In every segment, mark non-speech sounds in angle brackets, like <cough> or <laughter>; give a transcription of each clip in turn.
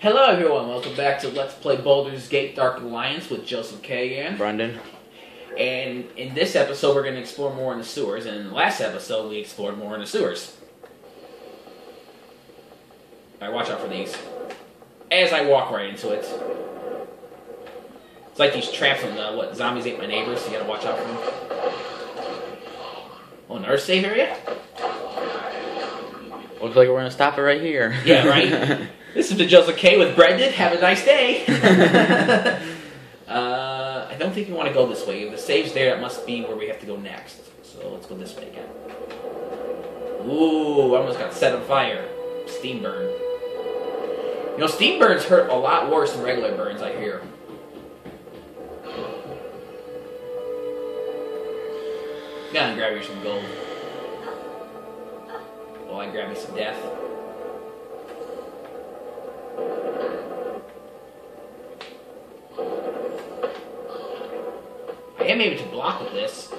Hello, everyone. Welcome back to Let's Play Baldur's Gate Dark Alliance with Joseph K. again. Brendon. And in this episode, we're going to explore more in the sewers. And in the last episode, we explored more in the sewers. Alright, watch out for these. As I walk right into it. It's like these traps when uh, the, what, zombies ate my neighbors. You gotta watch out for them. Oh, another safe area? Looks like we're gonna stop it right here. Yeah, right? <laughs> This is the Joseph K with Brendon. Have a nice day. <laughs> uh, I don't think you want to go this way. If the save's there, that must be where we have to go next. So let's go this way again. Ooh, I almost got set on fire. Steam burn. You know, steam burns hurt a lot worse than regular burns, I hear. Gotta grab you some gold. While I grab me some death. I am able to block with this.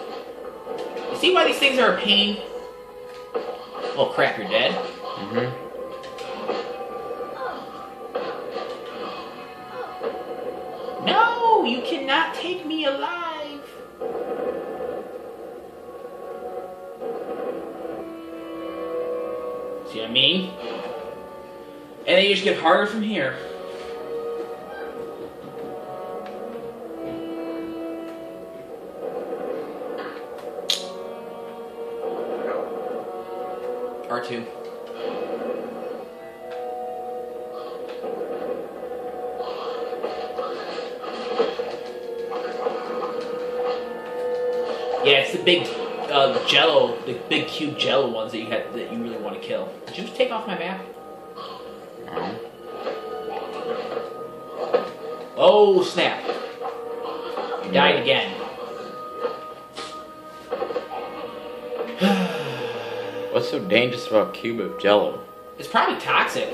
You see why these things are a pain? Oh crap, you're dead. Mm hmm No, you cannot take me alive. See what I mean? And then you just get harder from here. R2. Yeah, it's the big uh, Jello, the big cube Jello ones that you had that you really want to kill. Did you just take off my map? Oh snap! You died again. <sighs> What's so dangerous about cube of Jello? It's probably toxic,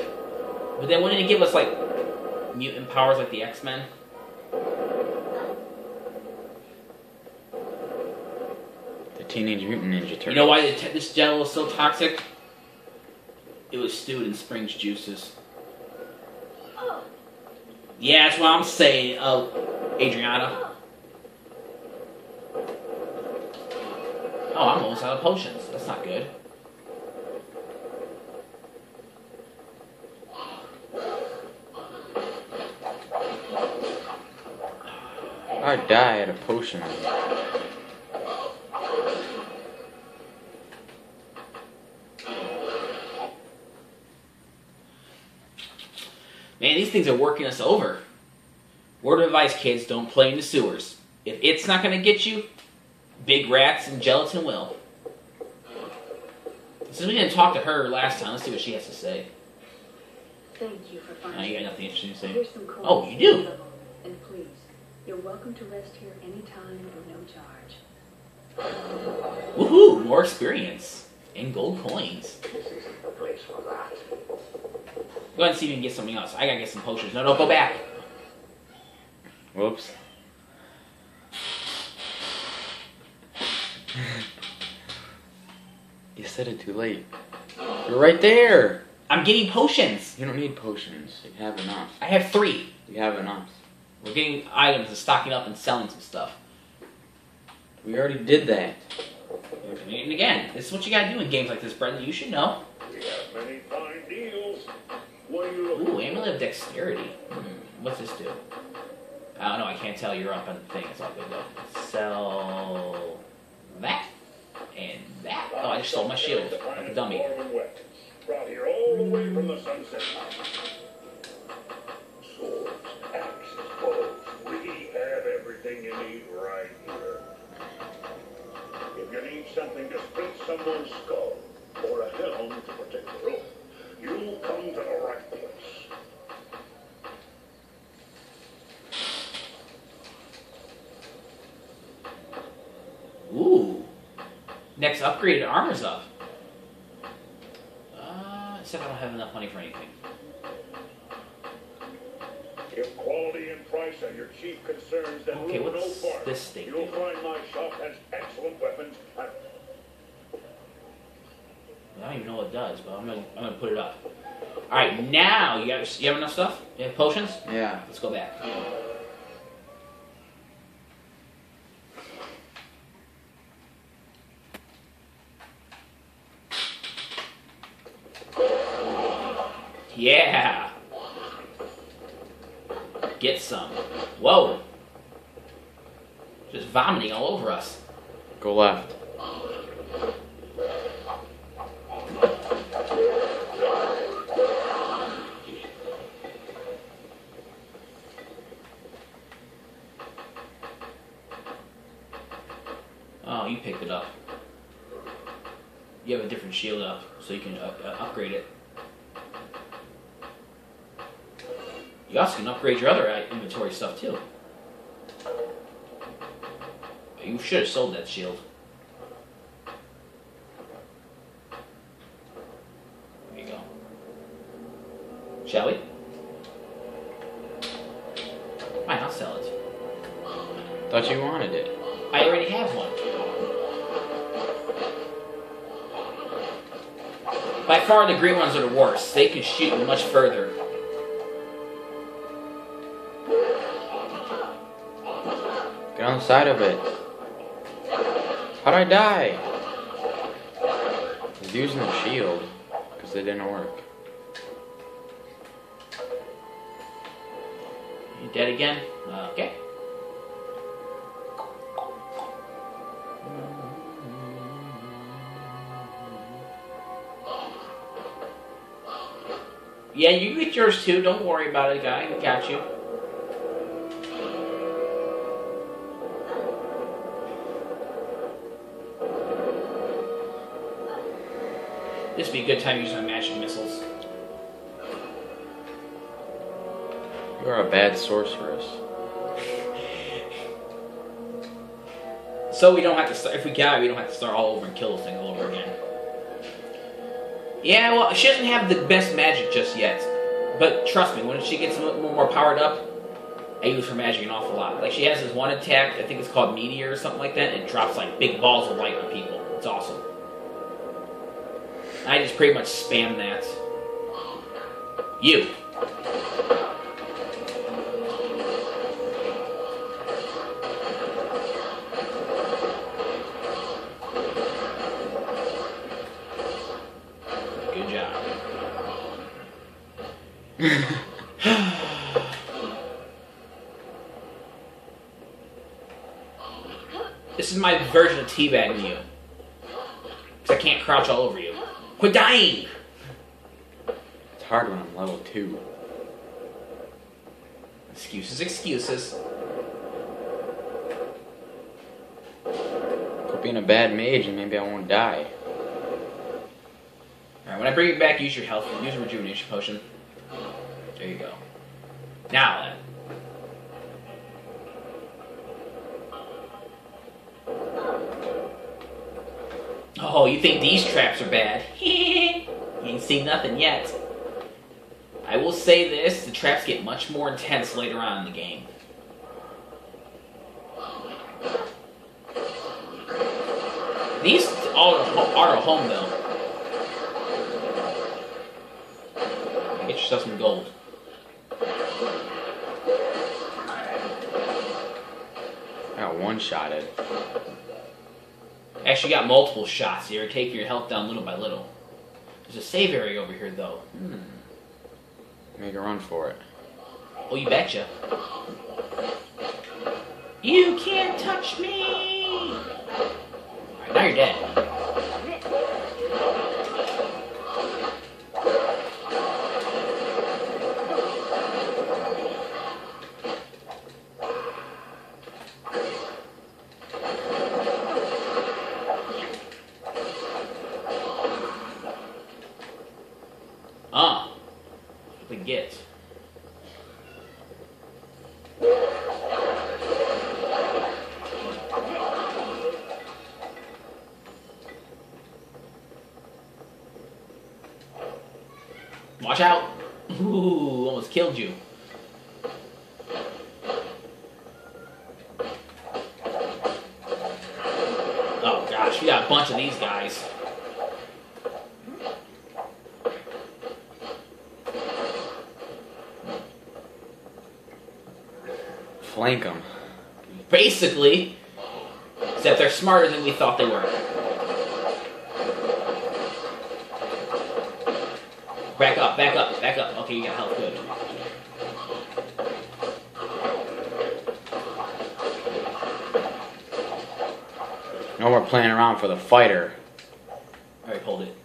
but then wouldn't it give us like mutant powers like the X Men? The Teenage Mutant Ninja Turtles. You know why this Jello is so toxic? It was stewed in Spring's juices. Yeah, that's what I'm saying, uh, Adrianna. Oh, I'm almost out of potions. That's not good. I'd die at a potion on you. Man, these things are working us over. Word of advice, kids, don't play in the sewers. If it's not going to get you, big rats and gelatin will. Since we didn't talk to her last time, let's see what she has to say. Thank you for Oh, finding you got nothing interesting to say? Some Oh, you do? And please, you're welcome to rest here anytime for no charge. Woohoo! More experience. And gold coins. This isn't the place for that. Go ahead and see if you can get something else. I gotta get some potions. No, no, go back. Whoops. you said it too late. You're right there. I'm getting potions. You don't need potions. You have enough. I have three. You have enough. We're getting items and stocking up and selling some stuff. We already did that. And again, this is what you gotta do in games like this, Brendon. You should know. We have many fine deals. What are you looking Ooh, amulet of dexterity. Hmm, what's this do? I don't know. I can't tell. You're up on the thing. It's all good though. Sell that and that. Oh, I just sold my shield like a dummy. Brought here all the way from the sunset. Swords, axes, bows. We have everything you need right here. If you need something to split someone's skull or a helm to protect the room, you'll come to the right place. Ooh. Next upgraded armor's up. Uh, except I don't have enough money for anything. If quality and price are your chief concerns, then Okay, look no farther. this thing You'll find my shop has excellent weapons at I don't even know what it does, but I'm gonna I'm gonna put it up. All right, now you have you have enough stuff. You have potions. Yeah. Let's go back. Yeah. Get some. Whoa. Just vomiting all over us. Go left. You picked it up. You have a different shield up, so you can uh, upgrade it. You also can upgrade your other uh, inventory stuff too. You should have sold that shield. There you go. Shall we? Fine, I'll sell it. Thought you wanted By far, the green ones are the worst. They can shoot much further. Get on the side of it. How'd I die? I was using the shield because it didn't work. You dead again? Uh, okay. Yeah, you get yours too. Don't worry about it, guy. I got you. This would be a good time to use my magic missiles. You are a bad sorceress. So we don't have to start. If we die, we don't have to start all over and kill the thing all over again. Yeah, well, she doesn't have the best magic just yet. But trust me, when she gets a little more powered up, I use her magic an awful lot. Like she has this one attack, I think it's called Meteor or something like that, and it drops like big balls of light on people. It's awesome. I just pretty much spam that. You. This is my version of teabagging you. Because I can't crouch all over you. Quit dying! It's hard when I'm level 2. Excuses, excuses. Quit being a bad mage and maybe I won't die. Alright, when I bring it back, use your health, use a rejuvenation potion. There you go. Now then. Oh, you think these traps are bad? <laughs> you ain't seen nothing yet. I will say this, the traps get much more intense later on in the game. These all are at home though. Get yourself some gold. I got one shotted. Actually, got multiple shots here, taking your health down little by little. There's a save area over here though. Hmm. Make a run for it. Oh, you betcha. You can't touch me! Alright, now you're dead. Watch out! Ooh, almost killed you. Oh gosh, we got a bunch of these guys. Flank them. Basically, except they're smarter than we thought they were. Back up, back up, back up. Okay, you got health. Good. No more playing around for the fighter. All right, hold it.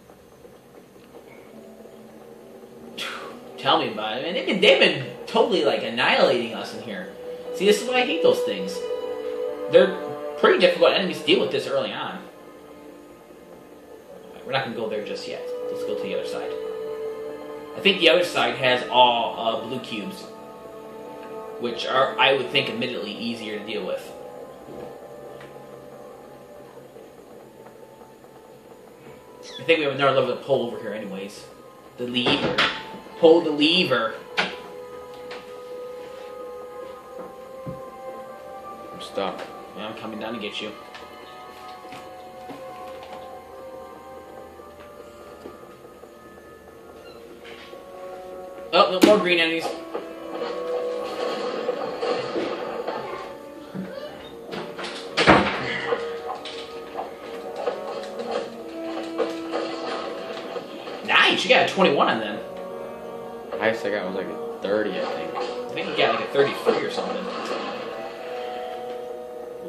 Tell me about it. Man, they've been, they've been totally like annihilating us in here. See, this is why I hate those things. They're pretty difficult enemies to deal with this early on. Alright, We're not gonna go there just yet. Let's go to the other side. I think the other side has all uh, blue cubes, which are, I would think, admittedly easier to deal with. I think we have another level to pull over here, anyways. The lever. Pull the lever. I'm stuck. Yeah, I'm coming down to get you. Oh, no more green enemies. Nice, you got a 21 on them. I Highest I got was like a 30, I think. I think you got like a 33 or something.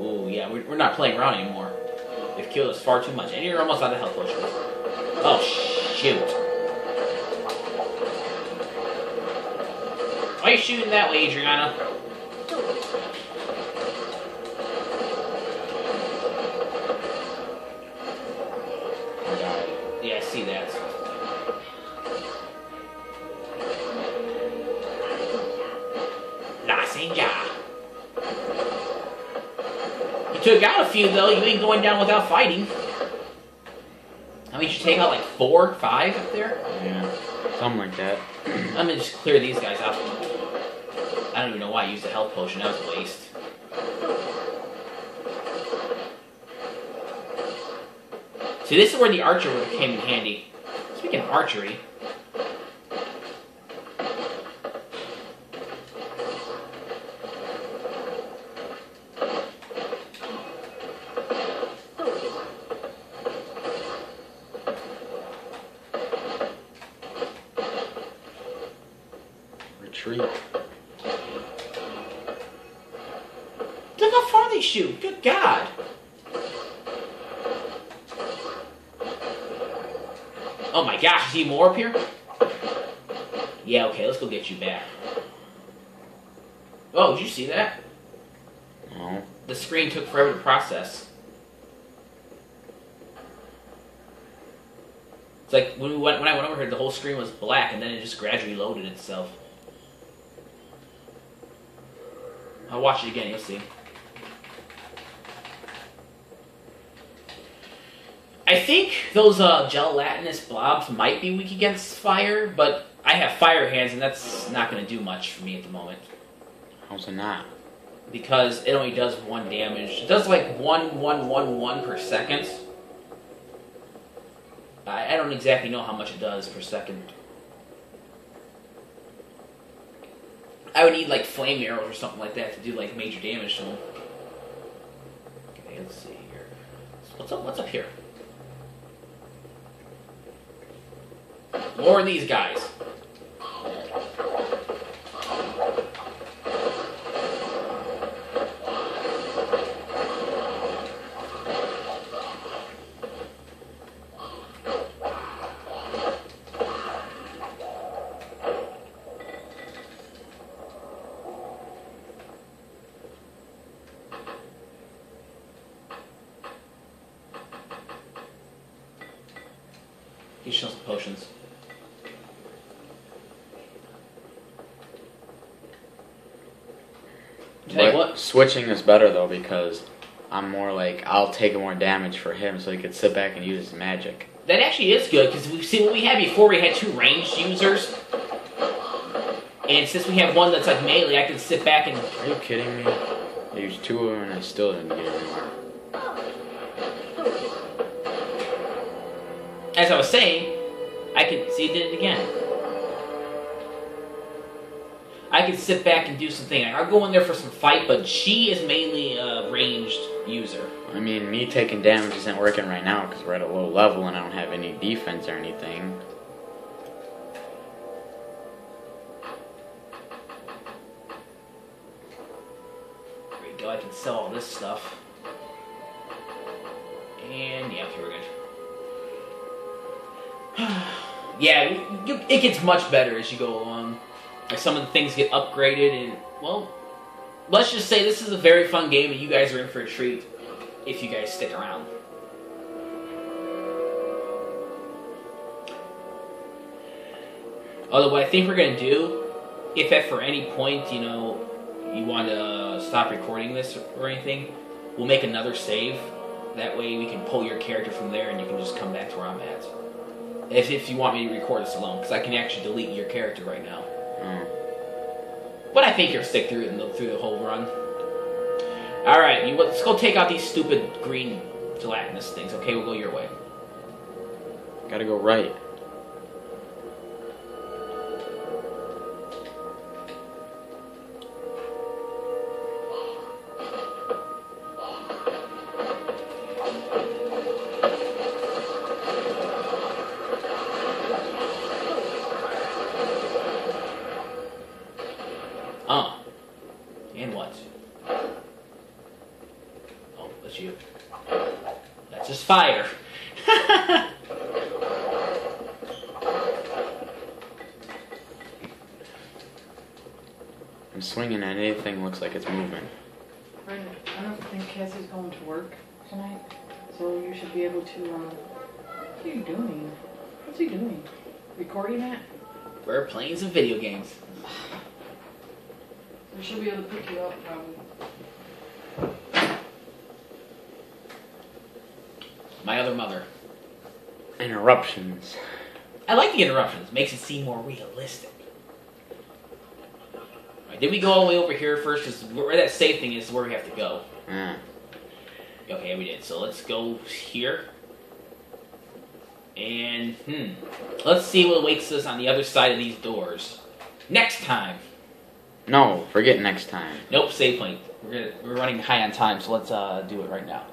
Ooh, yeah, we're, we're not playing around anymore. They've killed us far too much. And you're almost out of health potions. Oh, shoot. You shooting that way, Adrianna? Yeah, I see that. La Senja. You took out a few, though. You ain't going down without fighting. Many did you take out? Like four, five up there? Yeah. Something like that. I'm gonna just clear these guys out. I don't even know why I used a health potion. That was a waste. See, this is where the archer would have came in handy. Speaking of archery, Oh my gosh, see more up here? Yeah, okay, let's go get you back. Oh, did you see that? No. The screen took forever to process. It's like when we went when I went over here, the whole screen was black, and then it just gradually loaded itself. I'll watch it again. You'll see. I think those uh, gelatinous blobs might be weak against fire, but I have fire hands, and that's not going to do much for me at the moment How's it not? because it only does one damage. It does like one, one, one, one per second. I, I don't exactly know how much it does per second. I would need like flame arrows or something like that to do like major damage to them. Okay, let's see here. What's up? What's up here? More of these guys. Get yourself some potions. Today, But what? Switching is better though because I'm more like I'll take more damage for him so he could sit back and use his magic. That actually is good because we see what we had before. We had two ranged users, and since we have one that's like melee, I can sit back and Are you kidding me? I used two of them and I still didn't get anywhere. as I was saying, I could see it did it again. I can sit back and do something. I'll go in there for some fight, but she is mainly a ranged user. I mean, me taking damage isn't working right now because we're at a low level and I don't have any defense or anything. There we go. I can sell all this stuff. And yeah, okay, we're good. <sighs> yeah, it gets much better as you go along. Like some of the things get upgraded, and well, let's just say this is a very fun game, and you guys are in for a treat if you guys stick around. Although what I think we're gonna do, if at for any point you know you want to stop recording this or anything, we'll make another save. That way we can pull your character from there, and you can just come back to where I'm at. If, if you want me to record this alone, because I can actually delete your character right now. But I think you'll stick through it the, through the whole run. All right, you, let's go take out these stupid green gelatinous things. Okay, we'll go your way. Gotta go right. Fire. I'm swinging at anything looks like it's moving. Brenda, I don't think Cassie's going to work tonight, so you should be able to, uh, what are you doing? What's he doing? Recording that? We're playing some video games. <sighs> So she'll be able to pick you up probably. My other mother. Interruptions. I like the interruptions. Makes it seem more realistic. Alright, did we go all the way over here first? Because where that safe thing is where we have to go. Yeah. Okay, we did. So let's go here. And, hmm. Let's see what awaits us on the other side of these doors. Next time. No, forget next time. Nope, save point. We're, gonna, we're running high on time, so let's uh, do it right now.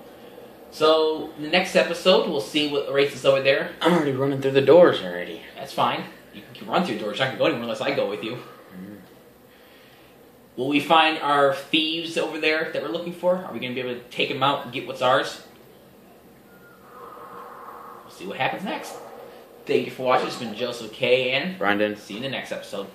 So, the next episode, we'll see what awaits us over there. I'm already running through the doors already. That's fine. You can run through the doors. I can't go anywhere unless I go with you. Mm. Will we find our thieves over there that we're looking for? Are we going to be able to take them out and get what's ours? We'll see what happens next. Thank you for watching. It's been Joseph K. and Brandon. see you in the next episode.